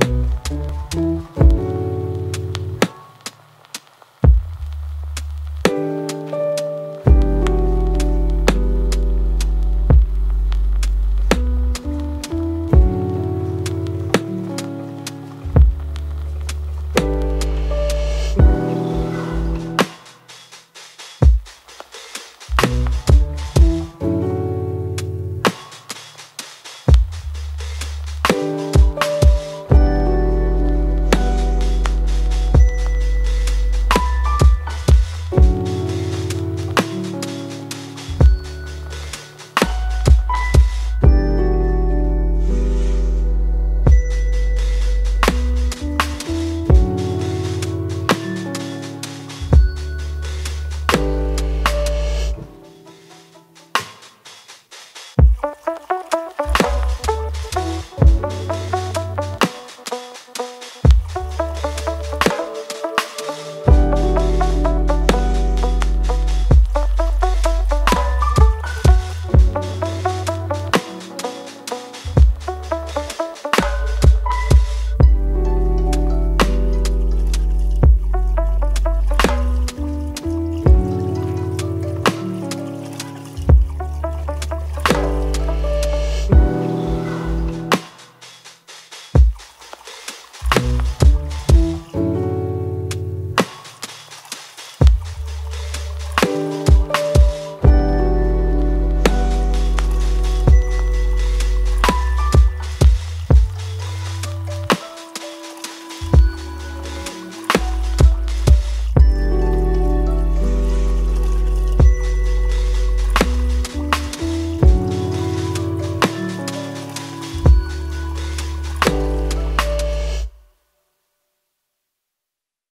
Música